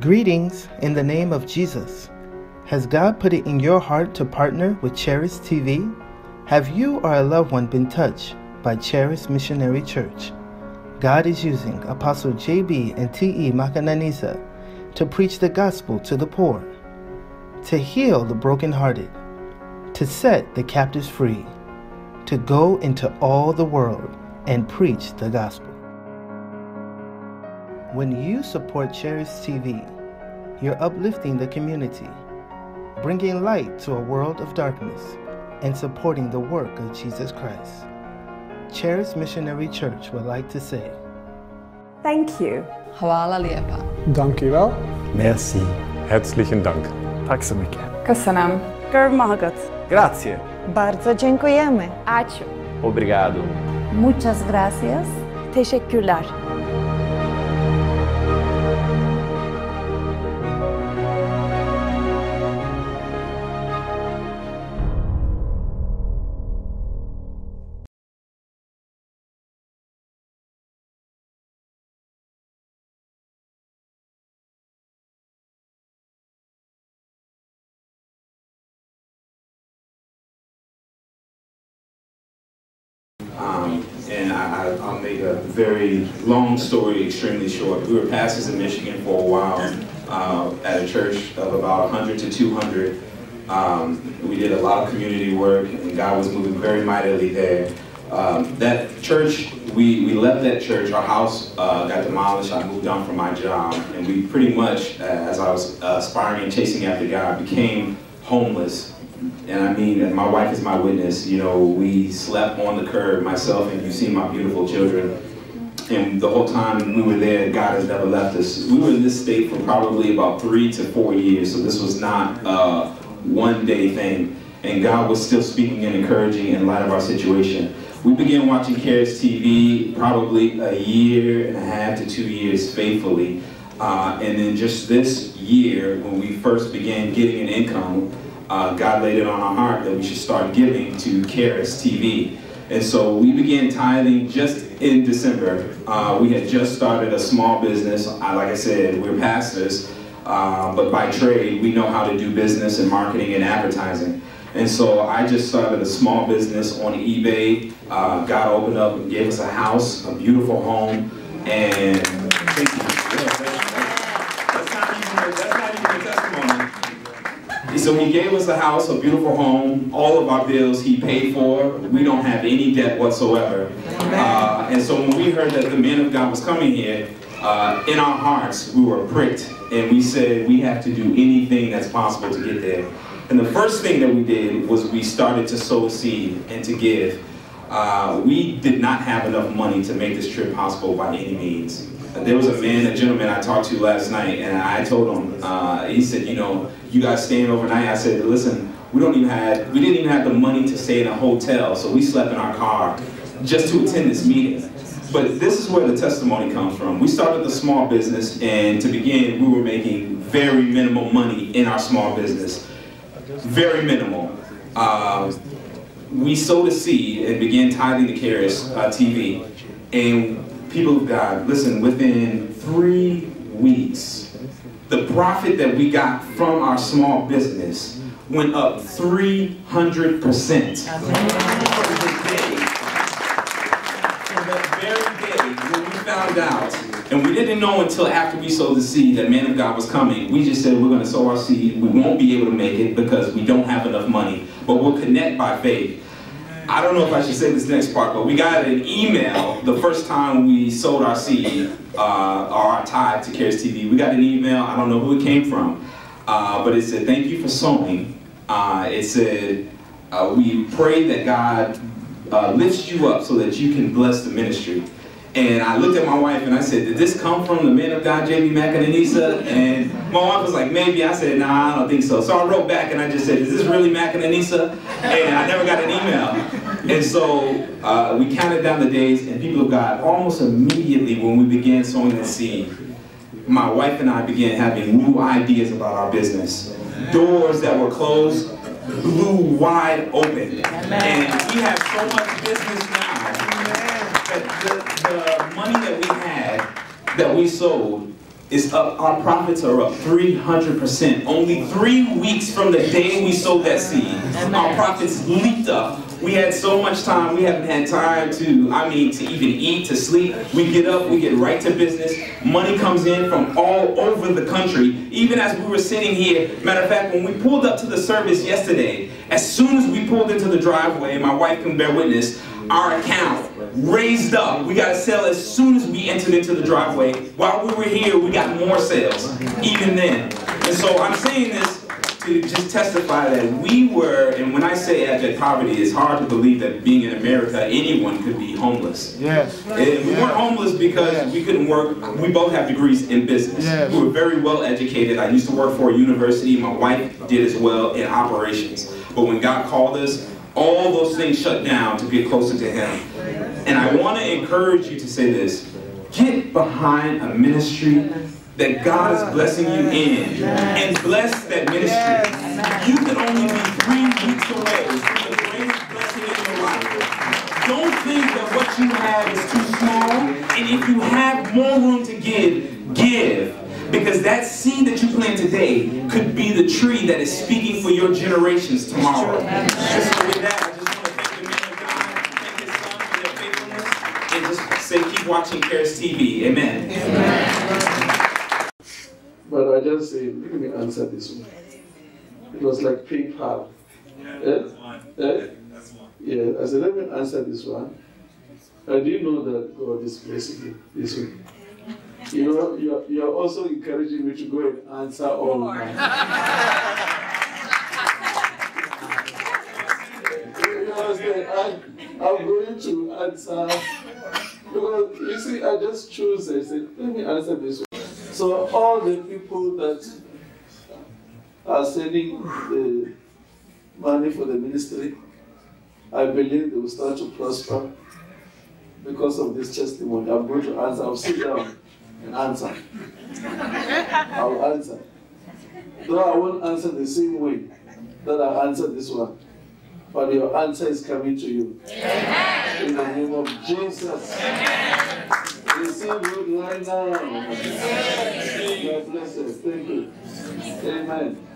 Greetings in the name of Jesus. Has God put it in your heart to partner with Charis TV? Have you or a loved one been touched by Charis Missionary Church? God is using Apostle JB and TE Makananisa to preach the gospel to the poor, to heal the brokenhearted, to set the captives free, to go into all the world and preach the gospel. When you support Charis TV, you're uplifting the community, bringing light to a world of darkness, and supporting the work of Jesus Christ. Charis Missionary Church would like to say, Thank you. Hvala lijepa. Dankjewel. Merci. Herzlichen Dank. Tack så mycket. Köszönöm. Gurmagat. Grazie. Bardzo dziękujemy. Ačiū. Obrigado. Muchas gracias. Teşekkürler. Very long story extremely short. We were pastors in Michigan for a while uh, at a church of about 100 to 200. Um, we did a lot of community work, and God was moving very mightily there. Um, that church, we, we left that church, our house uh, got demolished, I moved on from my job, and we pretty much, uh, as I was uh, aspiring and chasing after God, became homeless and I mean, my wife is my witness, you know, we slept on the curb, myself and you see my beautiful children. And the whole time we were there, God has never left us. We were in this state for probably about three to four years, so this was not a one day thing. And God was still speaking and encouraging in light of our situation. We began watching Charis TV probably a year and a half to two years faithfully. Uh, and then just this year, when we first began getting an income, uh, God laid it on our heart that we should start giving to Charis TV. And so we began tithing just in December. Uh, we had just started a small business. I, like I said, we're pastors, uh, but by trade, we know how to do business and marketing and advertising. And so I just started a small business on eBay. Uh, God opened up and gave us a house, a beautiful home, and thank you. Yeah, that's not even a testimony. So he gave us a house, a beautiful home, all of our bills he paid for. We don't have any debt whatsoever. Uh, and so when we heard that the man of God was coming here, uh, in our hearts we were pricked and we said we have to do anything that's possible to get there. And the first thing that we did was we started to sow seed and to give. Uh, we did not have enough money to make this trip possible by any means. There was a man, a gentleman I talked to last night, and I told him, uh, he said, you know, you guys staying overnight? I said, listen, we don't even have, we didn't even have the money to stay in a hotel, so we slept in our car just to attend this meeting. But this is where the testimony comes from. We started the small business, and to begin, we were making very minimal money in our small business. Very minimal. Uh, we sowed a seed and began tithing to Charis uh, TV, and people of God, listen, within three weeks, the profit that we got from our small business went up 300%. From the day, from that very day when we found out, and we didn't know until after we sowed the seed that man of God was coming. We just said we're going to sow our seed. We won't be able to make it because we don't have enough money, but we'll connect by faith. I don't know if I should say this next part, but we got an email the first time we sold our seed, uh, our tithe to Charis TV. We got an email, I don't know who it came from, uh, but it said, thank you for sowing. Uh, it said, uh, we pray that God uh, lifts you up so that you can bless the ministry. And I looked at my wife and I said, did this come from the man of God, J.B. Makananisa? And my wife was like, maybe. I said, nah, I don't think so. So I wrote back and I just said, is this really Makananisa? And I never got an email. And so uh, we counted down the days and people of God, almost immediately when we began sowing the seed, my wife and I began having new ideas about our business. Doors that were closed blew wide open. And we have so much business now that the, the money that we had that we sold is up, our profits are up 300%. Only three weeks from the day we sold that seed, our profits leaped up. We had so much time, we haven't had time to, I mean, to even eat, to sleep. We get up, we get right to business. Money comes in from all over the country. Even as we were sitting here, matter of fact, when we pulled up to the service yesterday, as soon as we pulled into the driveway, my wife can bear witness, our account raised up. We got to sell as soon as we entered into the driveway. While we were here, we got more sales, even then. And so I'm saying this to just testify that we were, and when I say abject poverty, it's hard to believe that being in America, anyone could be homeless. Yes. And we weren't homeless because we couldn't work. We both have degrees in business. Yes. We were very well educated. I used to work for a university. My wife did as well in operations. But when God called us, all those things shut down to get closer to Him. And I want to encourage you to say this. Get behind a ministry that God is blessing you in. And bless that ministry. You can only be three weeks away from the greatest blessing in your life. Don't think that what you have is too small. And if you have more room to give, give. Because that seed that you plant today could be the tree that is speaking for your generations tomorrow. So with that, I just want to thank the man of God, thank his son for their faithfulness, and just say keep watching Charis TV. Amen. Just uh, say, let me answer this one. It was like PayPal. Yeah, eh? eh? Yeah, I said, let me answer this one. I do know that God is blessing you this week. You know, you're, you're also encouraging me to go and answer all mine. you understand? I'm, I'm going to answer because you see, I just choose. I said, let me answer this one. So all the people that are sending the money for the ministry, I believe they will start to prosper because of this testimony. I'm going to answer. I'll sit down and answer. I'll answer. Though I won't answer the same way that I answered this one. But your answer is coming to you. In the name of Jesus. It right now. God bless you. Thank you. Amen.